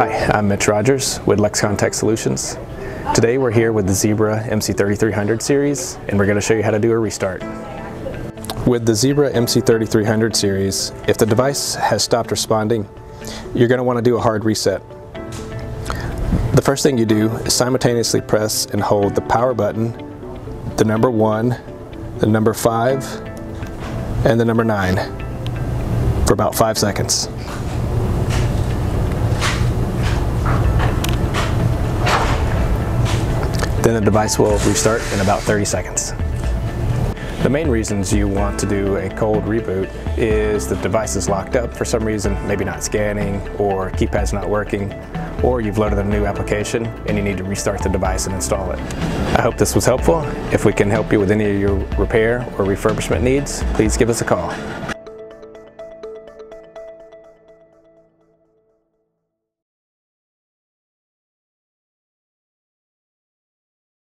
Hi, I'm Mitch Rogers with Lexicon Tech Solutions. Today we're here with the Zebra MC3300 series and we're going to show you how to do a restart. With the Zebra MC3300 series, if the device has stopped responding, you're going to want to do a hard reset. The first thing you do is simultaneously press and hold the power button, the number 1, the number 5, and the number 9 for about 5 seconds. Then the device will restart in about 30 seconds. The main reasons you want to do a cold reboot is the device is locked up for some reason, maybe not scanning or keypad's not working, or you've loaded a new application and you need to restart the device and install it. I hope this was helpful. If we can help you with any of your repair or refurbishment needs, please give us a call.